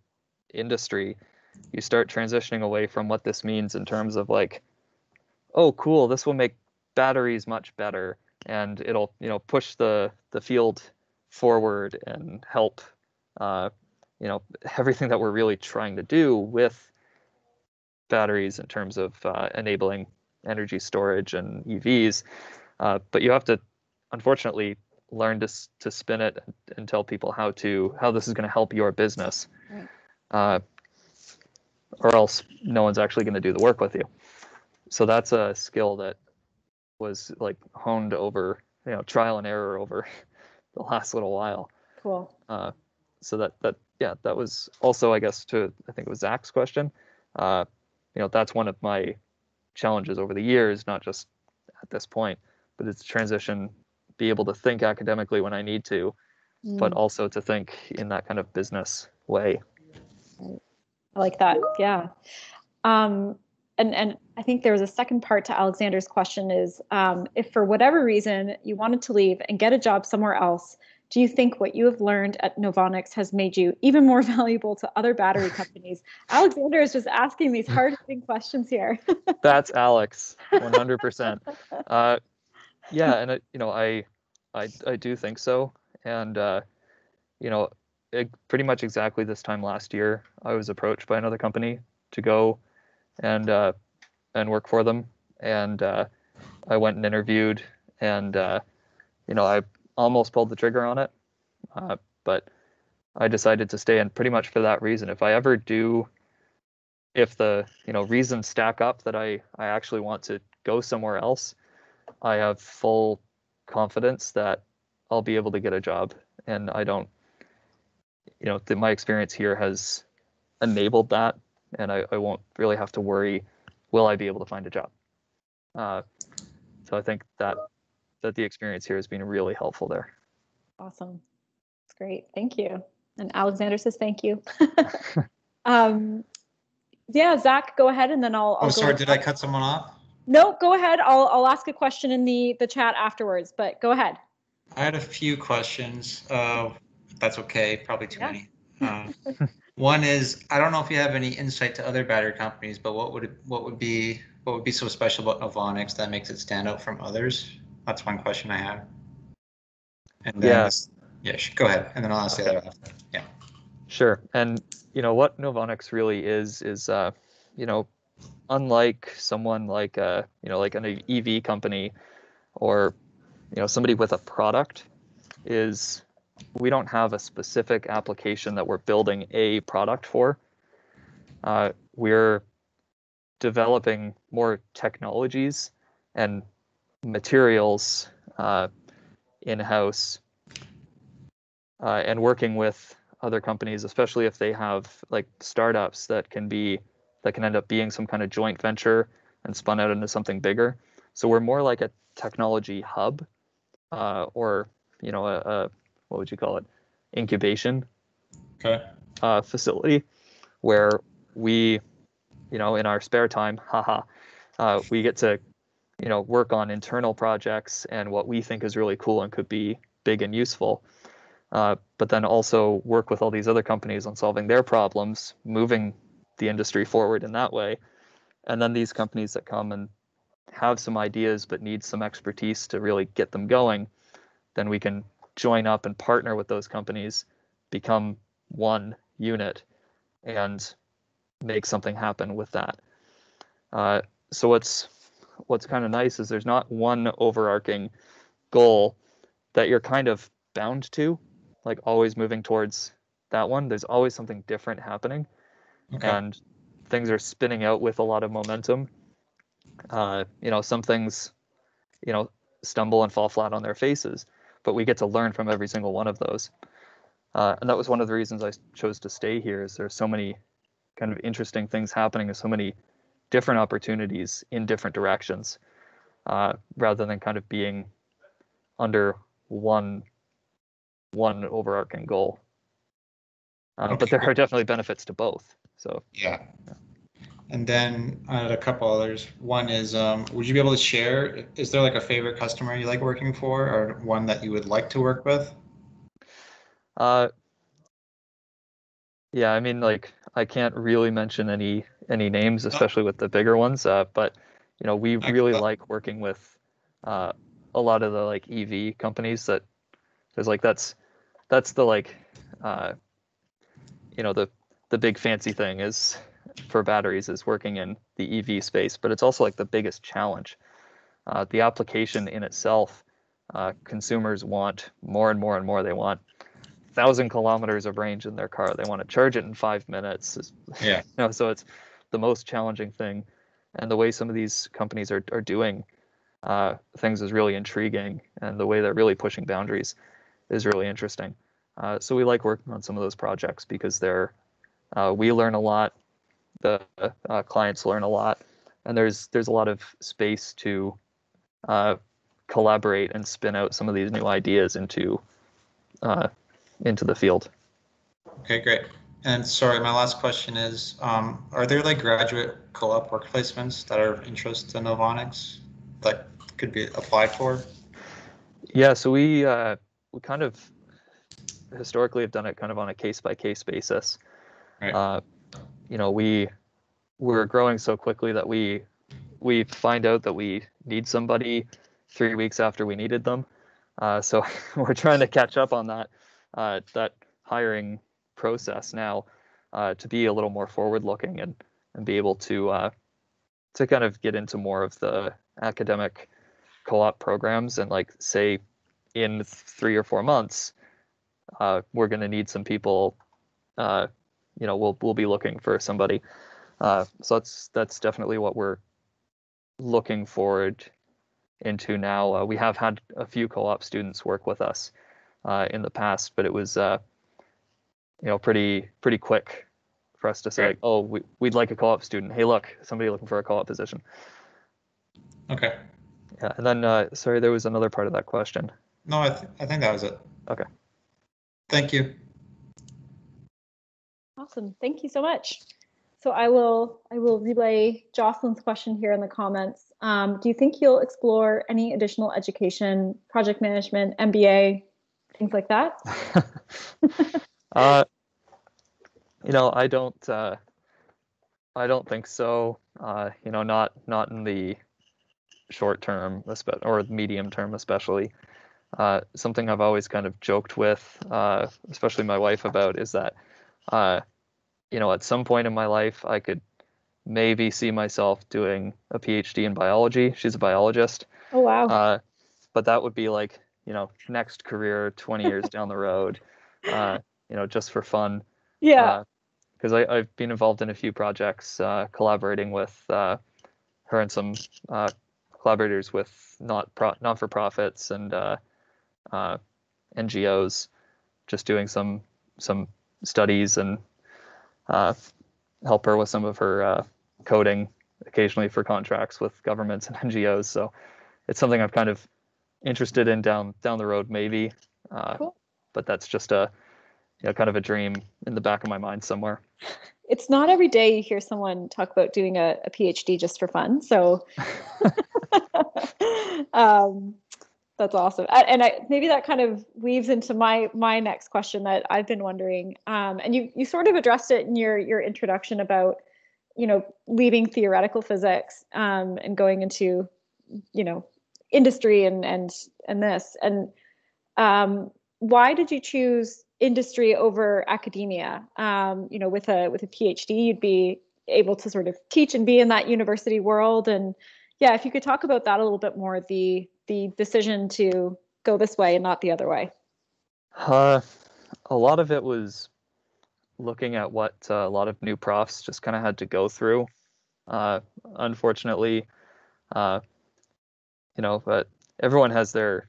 industry, you start transitioning away from what this means in terms of like, oh, cool, this will make batteries much better and it'll you know push the the field forward and help uh, you know <laughs> everything that we're really trying to do with batteries in terms of uh, enabling energy storage and EVs. Uh, but you have to, unfortunately, learn to to spin it and tell people how to how this is going to help your business, right. uh, or else no one's actually going to do the work with you. So that's a skill that was like honed over you know trial and error over <laughs> the last little while. Cool. Uh, so that that yeah that was also I guess to I think it was Zach's question. Uh, you know that's one of my challenges over the years, not just at this point, but it's transition, be able to think academically when I need to, mm. but also to think in that kind of business way. I like that. Yeah. Um, and and I think there was a second part to Alexander's question is um, if for whatever reason you wanted to leave and get a job somewhere else, do you think what you have learned at Novonix has made you even more <laughs> valuable to other battery <laughs> companies? Alexander is just asking these <laughs> hard hitting questions here. That's Alex, 100%. Uh, yeah, and I, you know, I, I, I do think so, and uh, you know, it, pretty much exactly this time last year, I was approached by another company to go and uh, and work for them, and uh, I went and interviewed, and uh, you know, I almost pulled the trigger on it, uh, but I decided to stay in pretty much for that reason. If I ever do, if the you know reasons stack up that I I actually want to go somewhere else, I have full confidence that I'll be able to get a job, and I don't, you know, that my experience here has enabled that, and I, I won't really have to worry, will I be able to find a job? Uh, so I think that that the experience here has been really helpful there. Awesome. That's great. Thank you. And Alexander says thank you. <laughs> <laughs> um, yeah, Zach, go ahead and then I'll. I'll oh, sorry. Did I cut someone off? No, go ahead. I'll I'll ask a question in the the chat afterwards. But go ahead. I had a few questions. Uh, that's okay. Probably too yeah. many. Uh, one is I don't know if you have any insight to other battery companies, but what would what would be what would be so special about Novonix that makes it stand out from others? That's one question I have. And then, yeah, yeah, go ahead, and then I'll ask okay. the other after. Yeah. Sure, and you know what Novonix really is is uh, you know, unlike someone like a uh, you know like an EV company, or you know somebody with a product, is we don't have a specific application that we're building a product for. Uh, we're developing more technologies and materials uh, in house uh, and working with other companies, especially if they have like startups that can be that can end up being some kind of joint venture and spun out into something bigger. So we're more like a technology hub, uh, or you know, a, a, what would you call it, incubation okay. uh, facility, where we, you know, in our spare time, haha, uh, we get to you know work on internal projects and what we think is really cool and could be big and useful uh, but then also work with all these other companies on solving their problems moving the industry forward in that way and then these companies that come and have some ideas but need some expertise to really get them going then we can join up and partner with those companies become one unit and make something happen with that. Uh, so what's what's kind of nice is there's not one overarching goal that you're kind of bound to, like always moving towards that one. There's always something different happening, Okay. and things are spinning out with a lot of momentum. Uh, you know, some things, you know, stumble and fall flat on their faces, but we get to learn from every single one of those. Uh, and that was one of the reasons I chose to stay here. Is there's so many kind of interesting things happening, and so many different opportunities in different directions, uh, rather than kind of being under one one overarching goal. Uh, But there are definitely benefits to both. So Yeah. And then I had a couple others. One is, um, would you be able to share, is there like a favorite customer you like working for or one that you would like to work with? Uh, yeah, I mean, like I can't really mention any any names, especially with the bigger ones. Uh, but you know, we really like working with uh, a lot of the like EV companies that there's like that's that's the like uh, you know the the big fancy thing is for batteries is working in the EV space, but it's also like the biggest challenge. Uh, the application in itself, uh, consumers want more and more and more. They want thousand kilometers of range in their car. They want to charge it in five minutes. <laughs> Yeah. You know, so it's the most challenging thing, and the way some of these companies are are doing uh, things is really intriguing, and the way they're really pushing boundaries is really interesting. Uh, so we like working on some of those projects because they're uh, we learn a lot, the uh, clients learn a lot, and there's there's a lot of space to uh, collaborate and spin out some of these new ideas into uh, into the field. Okay, great. And sorry, my last question is, um, are there like graduate co-op work placements that are of interest to Novonix that could be applied for? Yeah, so we uh, we kind of historically have done it kind of on a case by case basis. Uh, you know, we we're growing so quickly that we we find out that we need somebody three weeks after we needed them. Uh, so <laughs> we're trying to catch up on that uh, that hiring process now uh, to be a little more forward looking and and be able to uh, to kind of get into more of the academic co-op programs and like say in three or four months uh, we're going to need some people you know we'll we'll be looking for somebody uh, so that's that's definitely what we're looking forward into now uh, we have had a few co-op students work with us uh, in the past but it was uh, you know pretty pretty quick for us to say Right. oh we, we'd like a co-op student hey look somebody looking for a co-op position Okay. yeah and then uh, sorry there was another part of that question No, I, th- I think that was it. Okay. Thank you. Awesome. Thank you so much. So I will I will relay Jocelyn's question here in the comments. Um, do you think you'll explore any additional education, project management, MBA, things like that? <laughs> uh, you know, I don't. Uh, I don't think so. Uh, you know, not not in the short term, or medium term, especially. Uh, something I've always kind of joked with, uh, especially my wife about, is that, uh, you know, at some point in my life, I could maybe see myself doing a PhD in biology. She's a biologist. Oh wow. Uh, but that would be like, you know, next career 20 years down the road, uh, you know, just for fun. yeah. Because I I've been involved in a few projects, uh, collaborating with uh, her and some uh, collaborators with not pro- not for profits and uh, uh, NGOs, just doing some some studies and uh, help her with some of her uh, coding occasionally for contracts with governments and <laughs> NGOs. So it's something I'm kind of interested in down down the road, maybe. Uh, Cool. But that's just a you know kind of a dream in the back of my mind somewhere. <laughs> It's not every day you hear someone talk about doing a, a PhD just for fun. So <laughs> um, that's awesome. And I, maybe that kind of weaves into my my next question that I've been wondering. Um, and you you sort of addressed it in your your introduction about you know leaving theoretical physics um, and going into you know industry and and and this and um, why did you choose industry over academia. Um, you know, with a with a PhD, you'd be able to sort of teach and be in that university world. And yeah, if you could talk about that a little bit more, the the decision to go this way and not the other way. Uh, a lot of it was looking at what uh, a lot of new profs just kind of had to go through. Uh, unfortunately, uh, you know, but everyone has their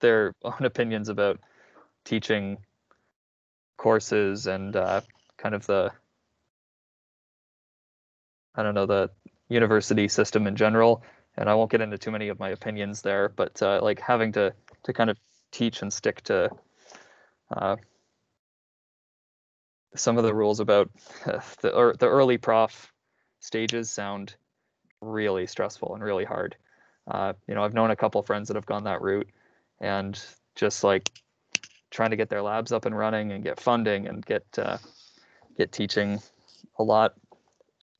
their <laughs> own opinions about teaching courses and uh, kind of the I don't know the university system in general. And I won't get into too many of my opinions there, but uh, like having to to kind of teach and stick to uh, some of the rules about uh, <laughs> the or the early prof stages sound really stressful and really hard. Uh, you know, I've known a couple friends that have gone that route, and just like trying to get their labs up and running and get funding and get uh, get teaching a lot.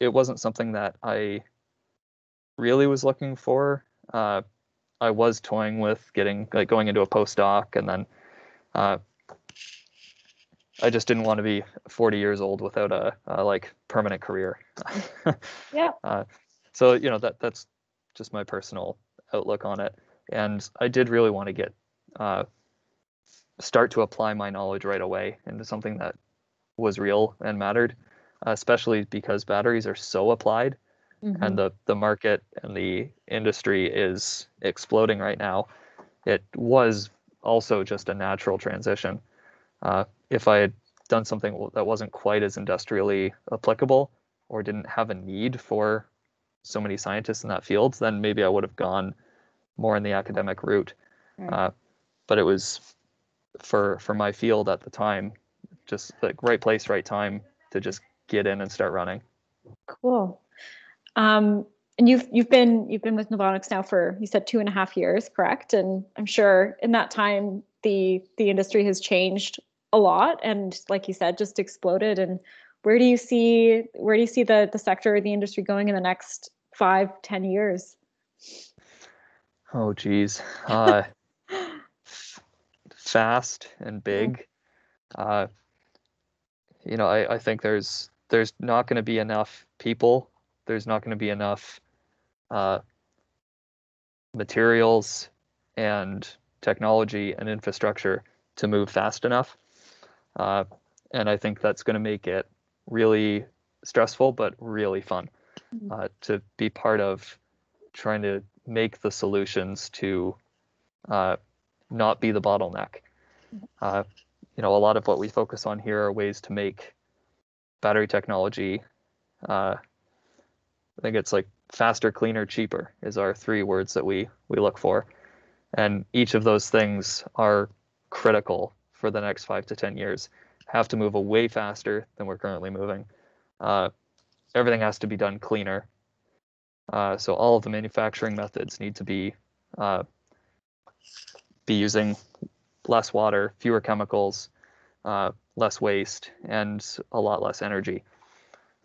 It wasn't something that I really was looking for. Uh, I was toying with getting like going into a postdoc, and then uh, I just didn't want to be 40 years old without a, a like permanent career. <laughs> yeah. Uh, so you know that that's just my personal outlook on it, and I did really want to get uh, start to apply my knowledge right away into something that was real and mattered, especially because batteries are so applied mm-hmm. and the, the market and the industry is exploding right now. It was also just a natural transition. Uh, if I had done something that wasn't quite as industrially applicable or didn't have a need for so many scientists in that field, then maybe I would have gone more in the academic route. Right. Uh, but it was for for my field at the time, just like right place, right time to just get in and start running. Cool. Um, and you've you've been you've been with Novonix now for you said two and a half years, correct? And I'm sure in that time the the industry has changed a lot, and like you said, just exploded. And where do you see where do you see the the sector, or the industry going in the next five, ten years? Oh, geez. Uh, <laughs> fast and big. Uh, you know, I, I think there's there's not going to be enough people. There's not going to be enough uh, materials and technology and infrastructure to move fast enough. Uh, and I think that's going to make it really stressful, but really fun mm-hmm. uh, to be part of trying to make the solutions to uh, not be the bottleneck. Uh, you know, a lot of what we focus on here are ways to make battery technology. I think it's like faster, cleaner, cheaper is our three words that we we look for, and each of those things are critical for the next five to ten years. Have to move away faster than we're currently moving. Uh, everything has to be done cleaner. Uh, so all of the manufacturing methods need to be uh, be using less water, fewer chemicals, uh, less waste, and a lot less energy.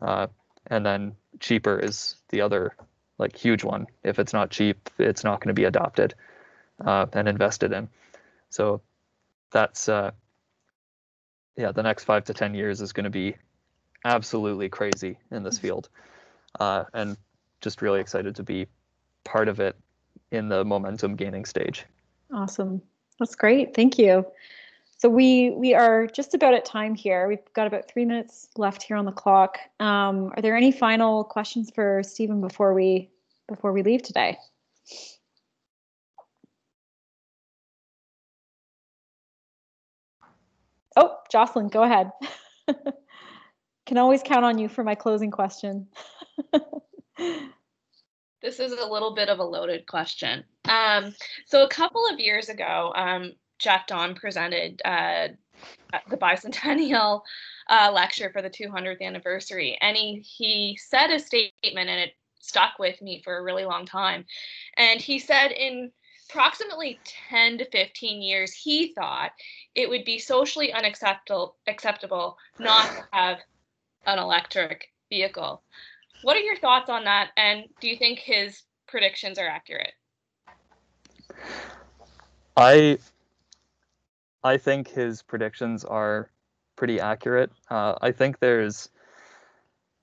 Uh, and then cheaper is the other like huge one. If it's not cheap, it's not going to be adopted uh, and invested in. So that's uh, yeah, the next five to ten years is going to be absolutely crazy in this field, uh, and just really excited to be part of it in the momentum gaining stage. Awesome. That's great. Thank you. So we we are just about at time here. We've got about three minutes left here on the clock. Um, are there any final questions for Stephen before we before we leave today? Oh, Jocelyn, go ahead. <laughs> Can always count on you for my closing question. <laughs> This is a little bit of a loaded question. Um, so a couple of years ago, um, Jeff Dahn presented uh, the bicentennial uh, lecture for the 200th anniversary, and he he said a statement, and it stuck with me for a really long time. And he said in approximately 10 to 15 years, he thought it would be socially unacceptable acceptable not to have an electric vehicle. What are your thoughts on that? And do you think his predictions are accurate? I I think his predictions are pretty accurate. Uh, I think there's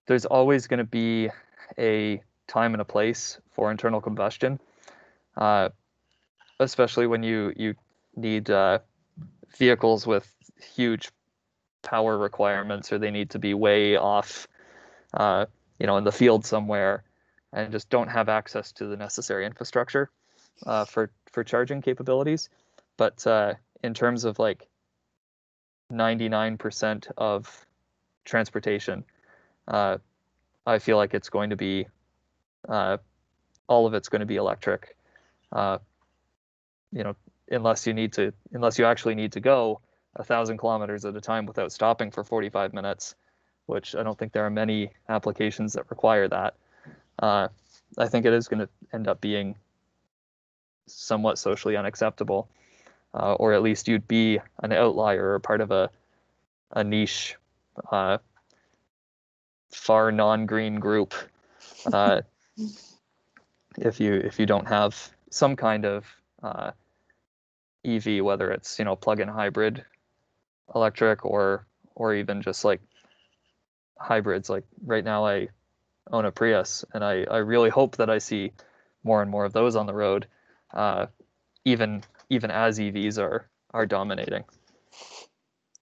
there's always going to be a time and a place for internal combustion, uh, especially when you you need uh, vehicles with huge power requirements or they need to be way off, uh, you know, in the field somewhere, and just don't have access to the necessary infrastructure uh, for for charging capabilities. But uh, in terms of like 99% of transportation, uh, I feel like it's going to be uh, all of it's going to be electric. Uh, you know, unless you need to, unless you actually need to go a thousand kilometers at a time without stopping for 45 minutes, which I don't think there are many applications that require that. Uh, I think it is going to end up being somewhat socially unacceptable, uh, or at least you'd be an outlier or part of a a niche, uh, far non-green group. Uh, <laughs> if you if you don't have some kind of uh, EV, whether it's you know plug-in hybrid, electric, or or even just like hybrids. Like right now, I own a Prius, and I I really hope that I see more and more of those on the road, uh, even even as EVs are are dominating.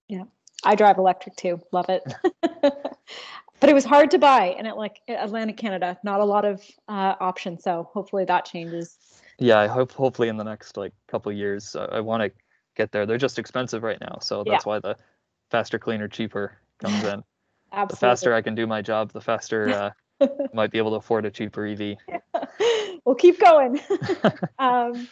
Yeah. I drive electric too. Love it. <laughs> but it was hard to buy in Atlantic, Atlantic Canada. Not a lot of uh, options. So hopefully that changes. Yeah, I hope hopefully in the next like couple years, uh, I want to get there. They're just expensive right now, so Yeah. that's why the faster, cleaner, cheaper comes in. <laughs> Absolutely. The faster I can do my job, the faster uh, I <laughs> might be able to afford a cheaper EV. we'll keep going. um,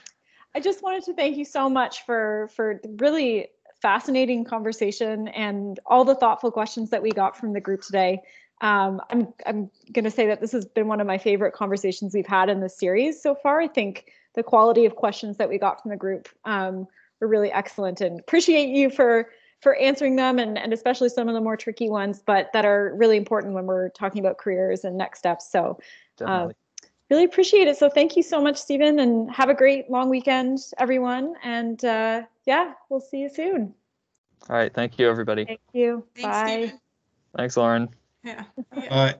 I just wanted to thank you so much for for really fascinating conversation and all the thoughtful questions that we got from the group today. Um, I'm I'm going to say that this has been one of my favorite conversations we've had in this series so far. I think the quality of questions that we got from the group um, were really excellent, and appreciate you for for answering them and, and especially some of the more tricky ones, but that are really important when we're talking about careers and next steps. So Definitely. Really appreciate it. So thank you so much, Stephen, and have a great long weekend, everyone. And uh, yeah, we'll see you soon. All right. Thank you, everybody. Thank you. Thanks, Bye. Stephen. Thanks, Lauren. Yeah. Bye.